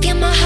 Feel my